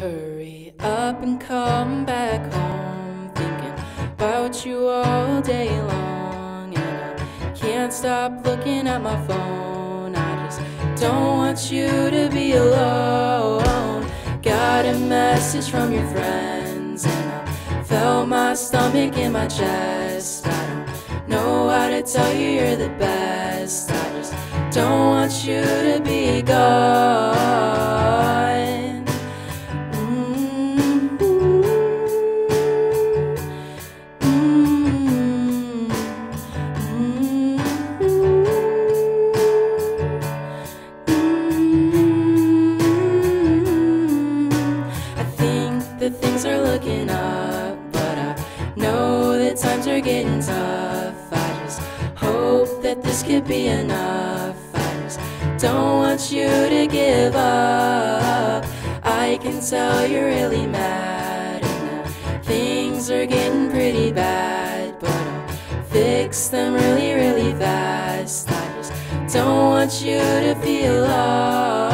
Hurry up and come back home. Thinking about you all day long. And I can't stop looking at my phone. I just don't want you to be alone. Got a message from your friends. And I felt my stomach in my chest. I don't know how to tell you you're the best. I just don't want you to be gone. That things are looking up, but I know that times are getting tough. I just hope that this could be enough. I just don't want you to give up. I can tell you're really mad, and things are getting pretty bad, but I'll fix them really, really fast. I just don't want you to feel lost.